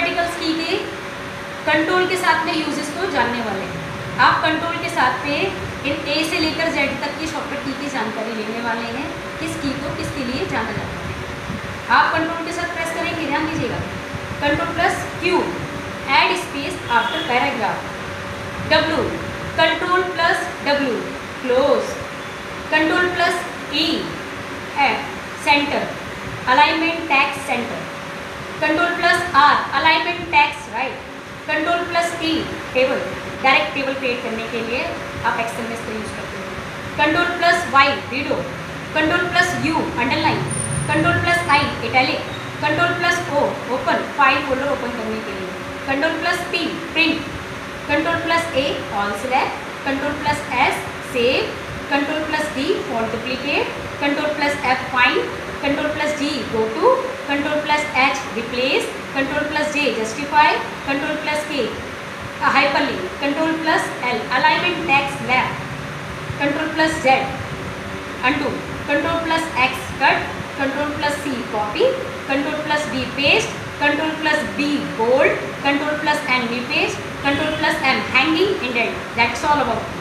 अल्फ़ाबेटिकल्स की के कंट्रोल के साथ में यूजेस को जानने वाले हैं। आप कंट्रोल के साथ में इन ए से लेकर जेड तक की शॉर्टकट की की जानकारी लेने वाले हैं, किस की को किसके लिए जाना जाता है। आप कंट्रोल के साथ प्रेस करेंगे, ध्यान दीजिएगा। Control plus Q add space after paragraph W control plus W close control plus E F centre alignment text centre control plus R alignment text right control plus E table direct table create करने के लिए आप Excel में इसका use करते हैं control plus Y redo control plus U underline control plus I italic control plus O open file folder open करने के लिए control plus P print control plus A on select control plus S save control plus D font duplicate control plus F find control plus G go to control plus H replace control plus J justify control plus K hyperlink control plus L alignment text left control plus Z undo control plus X cut control plus C copy control plus D paste control plus B bold control plus N re paste control plus M hanging indent that's all about